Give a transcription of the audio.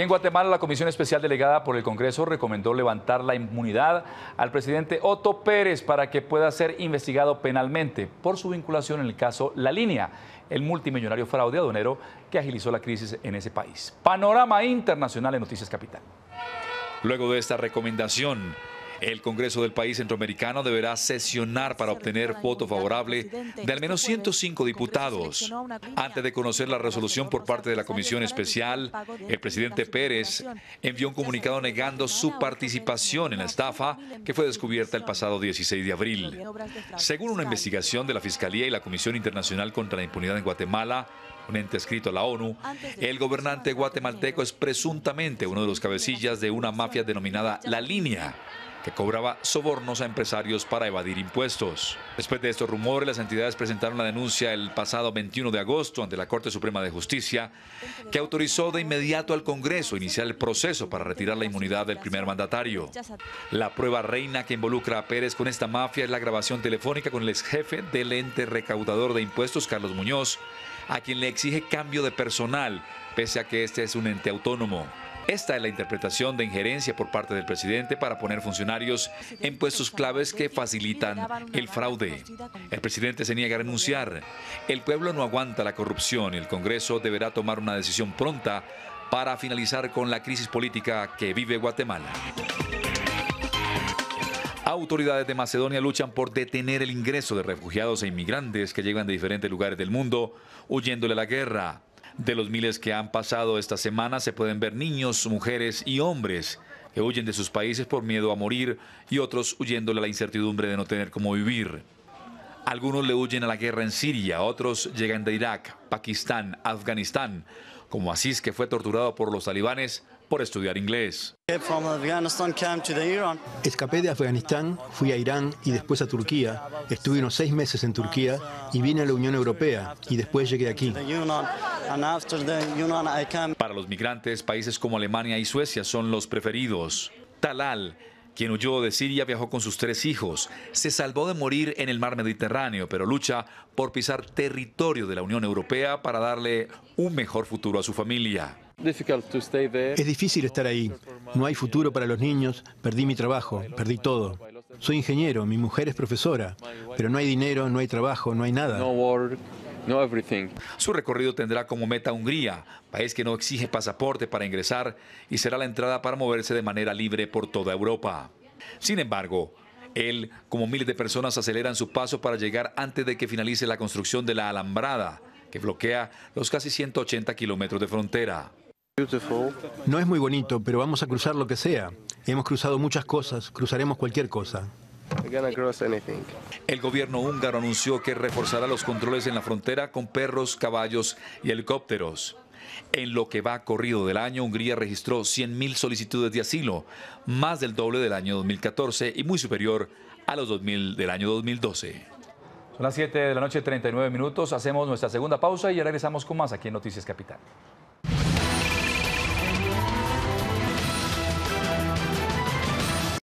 En Guatemala, la Comisión Especial Delegada por el Congreso recomendó levantar la inmunidad al presidente Otto Pérez para que pueda ser investigado penalmente por su vinculación en el caso La Línea, el multimillonario fraude aduanero que agilizó la crisis en ese país. Panorama internacional en Noticias Capital. Luego de esta recomendación, el Congreso del país centroamericano deberá sesionar para obtener voto favorable de al menos 105 diputados. Antes de conocer la resolución por parte de la Comisión Especial, el presidente Pérez envió un comunicado negando su participación en la estafa que fue descubierta el pasado 16 de abril. Según una investigación de la Fiscalía y la Comisión Internacional contra la Impunidad en Guatemala, un ente escrito a la ONU, el gobernante guatemalteco es presuntamente uno de los cabecillas de una mafia denominada La Línea, que cobraba sobornos a empresarios para evadir impuestos. Después de estos rumores, las entidades presentaron la denuncia el pasado 21 de agosto ante la Corte Suprema de Justicia, que autorizó de inmediato al Congreso iniciar el proceso para retirar la inmunidad del primer mandatario. La prueba reina que involucra a Pérez con esta mafia es la grabación telefónica con el ex jefe del ente recaudador de impuestos, Carlos Muñoz, a quien le exige cambio de personal, pese a que este es un ente autónomo. Esta es la interpretación de injerencia por parte del presidente para poner funcionarios en puestos claves que facilitan el fraude. El presidente se niega a renunciar. El pueblo no aguanta la corrupción y el Congreso deberá tomar una decisión pronta para finalizar con la crisis política que vive Guatemala. Autoridades de Macedonia luchan por detener el ingreso de refugiados e inmigrantes que llegan de diferentes lugares del mundo huyéndole a la guerra. De los miles que han pasado esta semana se pueden ver niños, mujeres y hombres que huyen de sus países por miedo a morir y otros huyéndole a la incertidumbre de no tener cómo vivir. Algunos le huyen a la guerra en Siria, otros llegan de Irak, Pakistán, Afganistán, como Asís que fue torturado por los talibanes por estudiar inglés. Escapé de Afganistán, fui a Irán y después a Turquía. Estuve unos seis meses en Turquía y vine a la Unión Europea y después llegué aquí. Para los migrantes, países como Alemania y Suecia son los preferidos. Talal, quien huyó de Siria, viajó con sus tres hijos. Se salvó de morir en el mar Mediterráneo, pero lucha por pisar territorio de la Unión Europea para darle un mejor futuro a su familia. Es difícil estar ahí. No hay futuro para los niños. Perdí mi trabajo, perdí todo. Soy ingeniero, mi mujer es profesora, pero no hay dinero, no hay trabajo, no hay nada. Su recorrido tendrá como meta Hungría, país que no exige pasaporte para ingresar y será la entrada para moverse de manera libre por toda Europa. Sin embargo, él, como miles de personas, aceleran su paso para llegar antes de que finalice la construcción de la alambrada, que bloquea los casi 180 kilómetros de frontera. No es muy bonito, pero vamos a cruzar lo que sea. Hemos cruzado muchas cosas, cruzaremos cualquier cosa. El gobierno húngaro anunció que reforzará los controles en la frontera con perros, caballos y helicópteros. En lo que va corrido del año, Hungría registró 100.000 solicitudes de asilo, más del doble del año 2014 y muy superior a los 2.000 del año 2012. Son las 7 de la noche, 39 minutos. Hacemos nuestra segunda pausa y ya regresamos con más aquí en Noticias Capital.